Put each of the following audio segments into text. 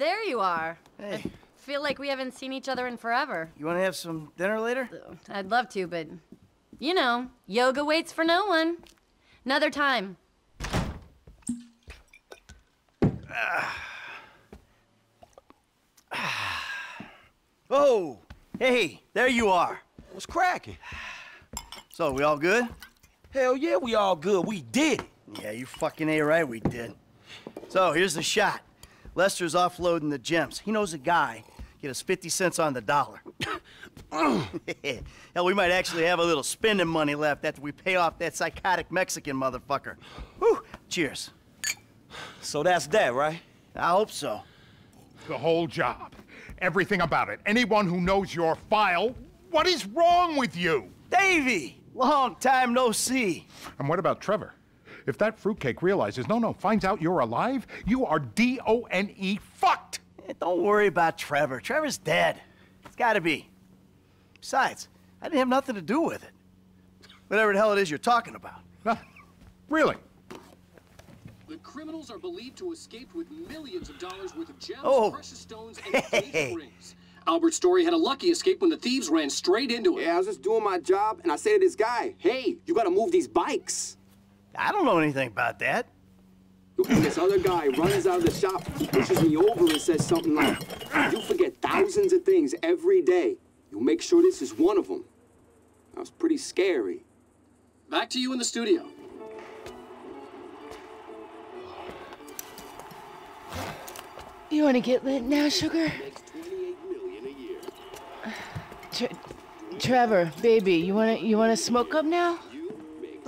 There you are. Hey, Feel like we haven't seen each other in forever. you want to have some dinner later? Uh, I'd love to, but you know, yoga waits for no one. Another time. Oh, hey, there you are. What's cracking? So, we all good? Hell yeah, we all good. We did it. Yeah, you fucking A right, we did. So, here's the shot. Lester's offloading the gems. He knows a guy. Get us 50 cents on the dollar. Hell, we might actually have a little spending money left after we pay off that psychotic Mexican motherfucker. Whew, cheers. So that's that, right? I hope so. The whole job. Everything about it. Anyone who knows your file, what is wrong with you? Davy! Long time no see. And what about Trevor? If that fruitcake realizes, no, no, finds out you're alive, you are D-O-N-E fucked! Eh, Don't worry about Trevor. Trevor's dead. It's gotta be. Besides, I didn't have nothing to do with it. Whatever the hell it is you're talking about. Huh? Really? The criminals are believed to escape with millions of dollars worth of gems, Oh. precious stones, and Hey. engagement rings. Albert Story had a lucky escape when the thieves ran straight into him. Yeah, I was just doing my job, and I say to this guy, hey, you gotta move these bikes. I don't know anything about that. And this other guy runs out of the shop, pushes me over, and says something like, You forget thousands of things every day. You'll make sure this is one of them. That was pretty scary. Back to you in the studio. You want to get lit now, sugar? Makes 28 million a year. Tre- Trevor, baby, you wanna you wanna smoke up now?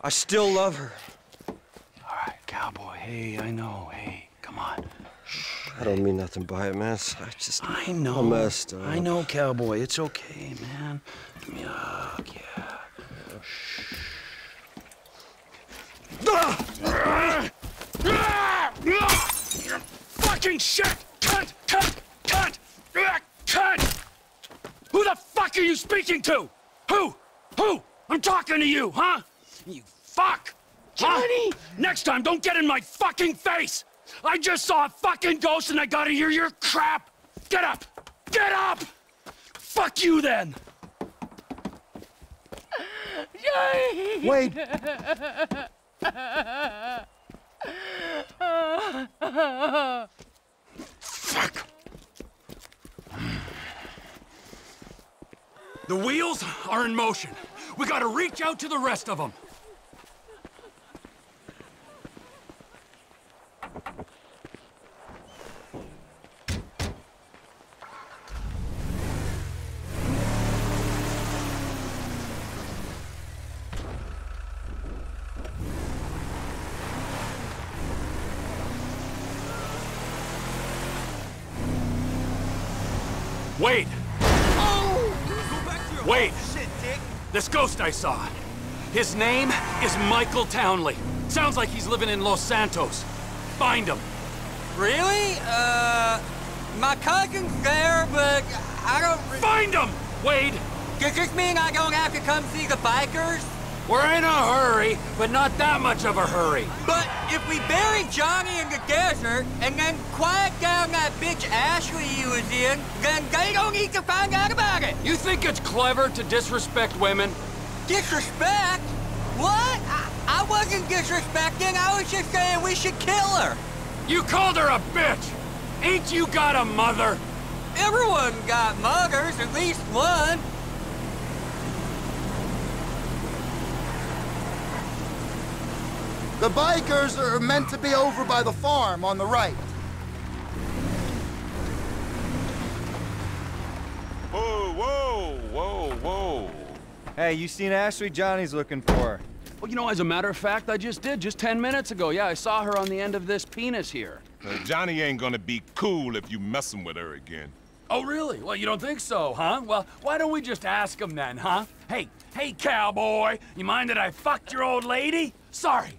I still love her. all right, cowboy. Hey, I know. Hey, come on. I don't mean nothing by it, man. I just... I know. I messed up. I know, cowboy. It's okay, man. Give me a hug, yeah. Fucking shit! Cut! Cut! Cut! Cut! Who the fuck are you speaking to? Who? Who? I'm talking to you, huh? You fuck! Johnny! Next time, don't get in my fucking face! I just saw a fucking ghost and I gotta hear your crap! Get up! Get up! Fuck you then! Wait. Fuck! The wheels are in motion. We gotta reach out to the rest of them. Wait! dick This ghost I saw. His name is Michael Townley. Sounds like he's living in Los Santos. Find him. Really? Uh, my cousin's there, but I don't. Find him! Wade! Does this mean I don't have to come see the bikers? We're in a hurry, but not that much of a hurry. But if we bury Johnny in the desert and then quiet down that bitch Ashley he was in, then they don't need to find out about it. You think it's clever to disrespect women? Disrespect? What? I, I wasn't disrespecting. I was just saying we should kill her. You called her a bitch! Ain't you got a mother? Everyone got muggers, at least one. The bikers are meant to be over by the farm on the right. Whoa, whoa, whoa, whoa. Hey, you seen Ashley Johnny's looking for? Well, you know, as a matter of fact, I just did, just 10 minutes ago. Yeah, I saw her on the end of this penis here. Uh, Johnny ain't gonna be cool if you messing with her again. Oh, really? Well, you don't think so, huh? Well, why don't we just ask him then, huh? Hey, hey, cowboy, you mind that I fucked your old lady? Sorry.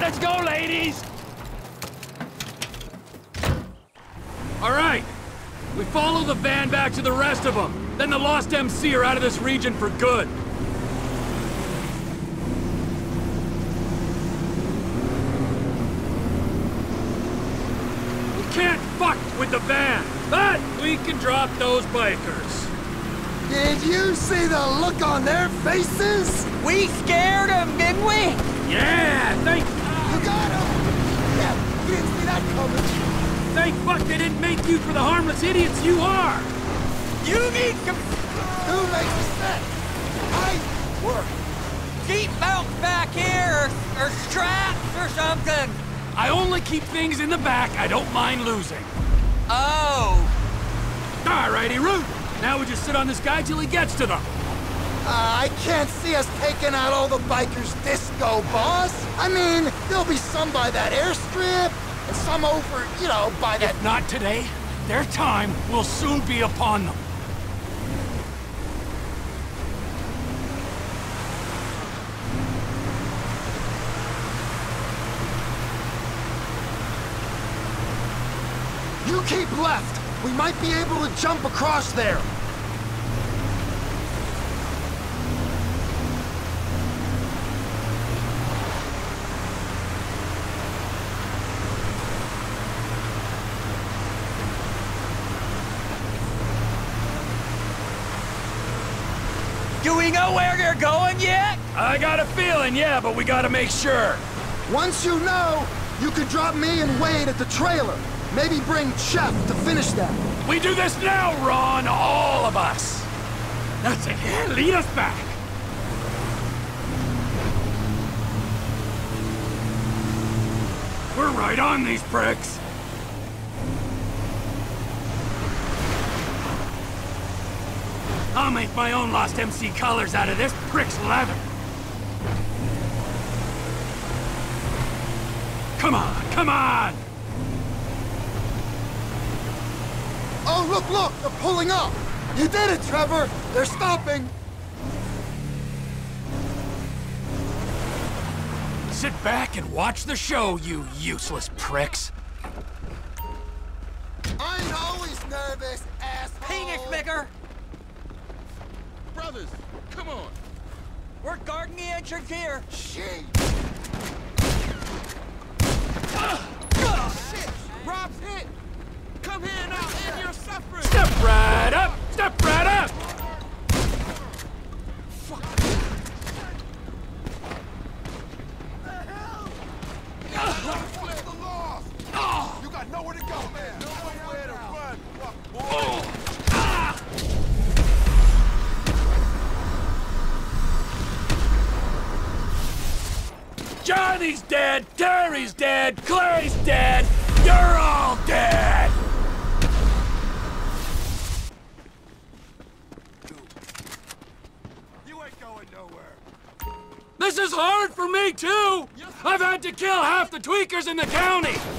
Let's go, ladies! All right. We follow the van back to the rest of them. Then the Lost MC are out of this region for good. We can't fuck with the van, but we can drop those bikers. Did you see the look on their faces? We scared them, didn't we? Yeah, thank... You got them! Yeah, coming. Thank fuck they didn't make you for the harmless idiots you are! You need Who makes set? I work. seat belts back here, or, or straps or something. I only keep things in the back I don't mind losing. Oh. Alrighty, Root. Now we just sit on this guy till he gets to them. Uh, I can't see us taking out all the bikers disco, boss. I mean, there'll be some by that airstrip, some over, you know, by that... If not today, their time will soon be upon them. You keep left. We might be able to jump across there. We know where they're going yet? I got a feeling, yeah, but we gotta make sure. Once you know, you could drop me and Wade at the trailer. Maybe bring Chef to finish that. We do this now, Ron, all of us. That's it. Yeah, lead us back. We're right on these pricks. I'll make my own Lost MC colors out of this prick's leather. Come on, come on! Oh, look, look! They're pulling up! You did it, Trevor! They're stopping! Sit back and watch the show, you useless pricks. I ain't always nervous, asshole! Penis bigger. Brothers, come on. We're guarding the entrance here. Shit! Rob's hit! Come here now, end your suffering! Step right up! Step right up! Where's the lost? You got nowhere to go, man! Nowhere to run, fuck boy! Johnny's dead, Terry's dead, Clay's dead, you're all dead! You ain't going nowhere! This is hard for me, too! I've had to kill half the tweakers in the county!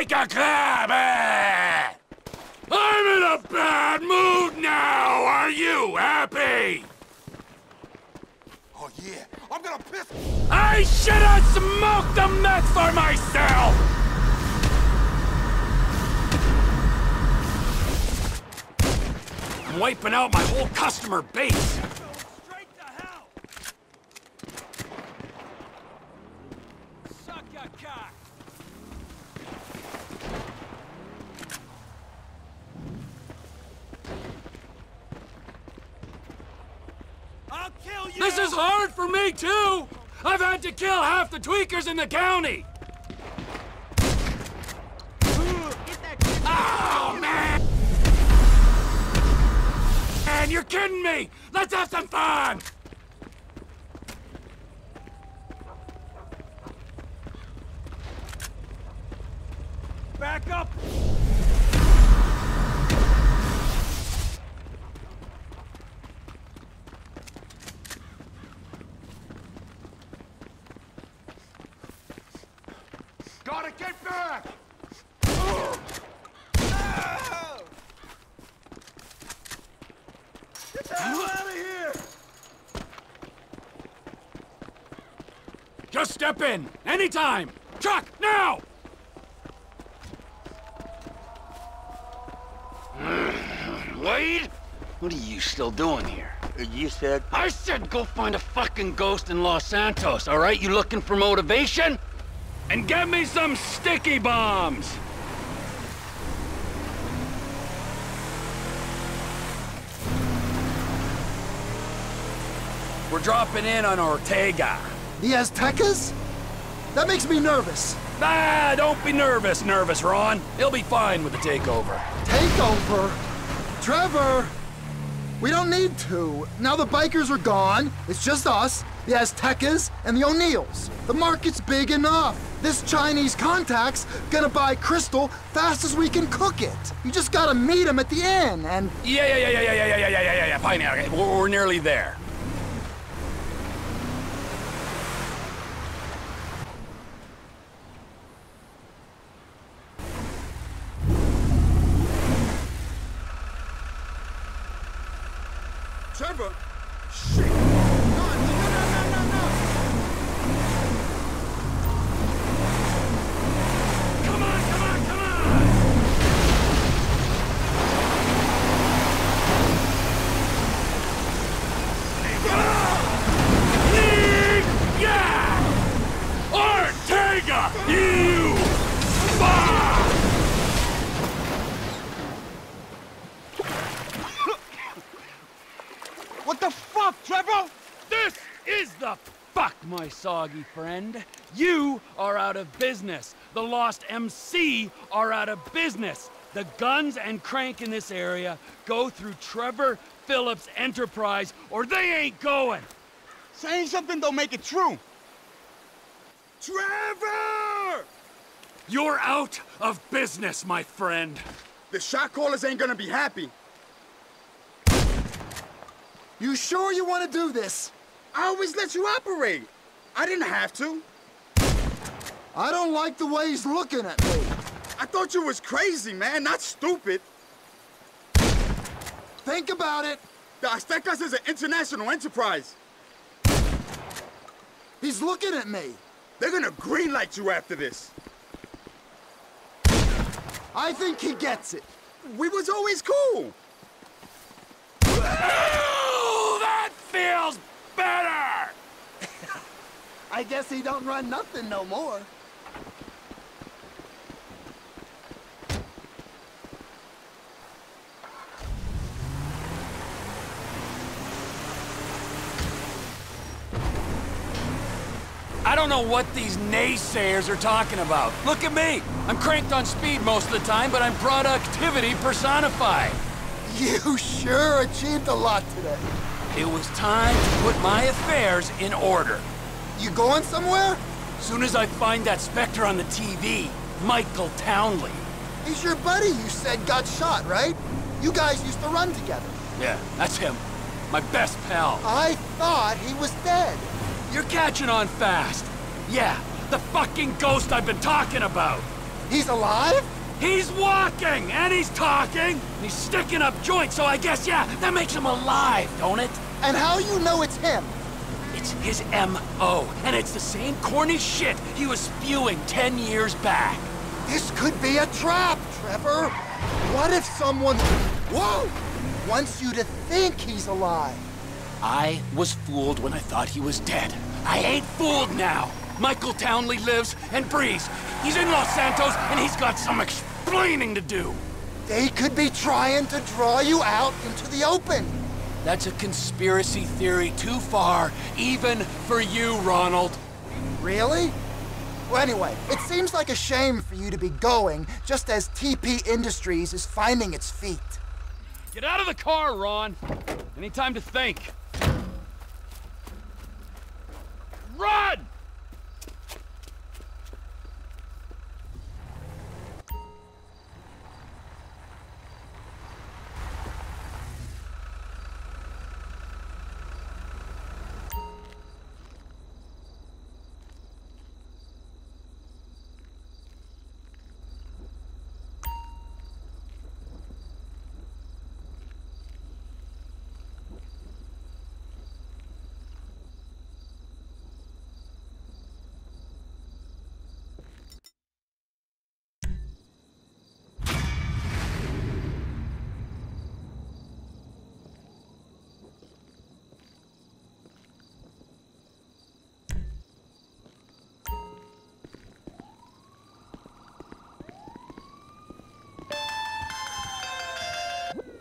like a crab! Eh? I'm in a bad mood now! Are you happy? Oh, yeah. I'm gonna piss... I should have smoked the meth for myself! I'm wiping out my whole customer base. Too! I've had to kill half the tweakers in the county! Oh! Man, you're kidding me! Let's have some fun! Back up! Gotta get back! Get the hell out of here! Just step in! Anytime! Chuck, now! Wade? What are you still doing here? Uh, you said... I said go find a fucking ghost in Los Santos, all right? You looking for motivation? And get me some sticky bombs! We're dropping in on Ortega. The Aztecas? That makes me nervous. Ah, don't be nervous, nervous Ron. He'll be fine with the takeover. Takeover? Trevor! We don't need to. Now the bikers are gone. It's just us, the Aztecas, and the O'Neills. The market's big enough. This Chinese contact's gonna buy crystal fast as we can cook it. You just gotta meet him at the inn and... Yeah, yeah, yeah, yeah, yeah, yeah, yeah, yeah, yeah, yeah, yeah, fine, okay. We're, we're nearly there. Trevor! Shit! No, no, no, no, no, no! Come on, come on, come on! Yeah! Ortega! You! Fuck! What the fuck, Trevor? This is the fuck, my soggy friend. You are out of business. The Lost MC are out of business. The guns and crank in this area go through Trevor Philips Enterprise, or they ain't going. Saying something don't make it true. Trevor! You're out of business, my friend. The shot callers ain't gonna be happy. You sure you want to do this? I always let you operate. I didn't have to. I don't like the way he's looking at me. I thought you was crazy, man, not stupid. Think about it. The Aztecas is an international enterprise. He's looking at me. They're gonna greenlight you after this. I think he gets it. We was always cool. Ooh, that feels better! I guess he don't run nothing no more. I don't know what these naysayers are talking about. Look at me. I'm cranked on speed most of the time, but I'm productivity personified. You sure achieved a lot today. It was time to put my affairs in order. You going somewhere? Soon as I find that Spectre on the TV, Michael Townley. He's your buddy you said got shot, right? You guys used to run together. Yeah, that's him. My best pal. I thought he was dead. You're catching on fast. Yeah, the fucking ghost I've been talking about. He's alive? He's walking, and he's talking, and he's sticking up joints, so I guess, yeah, that makes him alive, don't it? And how you know it's him? It's his M.O., and it's the same corny shit he was spewing 10 years back. This could be a trap, Trevor. What if someone... Whoa! Wants you to think he's alive. I was fooled when I thought he was dead. I ain't fooled now. Michael Townley lives and breathes. He's in Los Santos, and he's got some explaining to do. They could be trying to draw you out into the open. That's a conspiracy theory too far, even for you, Ronald. Really? Well, anyway, it seems like a shame for you to be going just as TP Industries is finding its feet. Get out of the car, Ron. Any time to think. Run!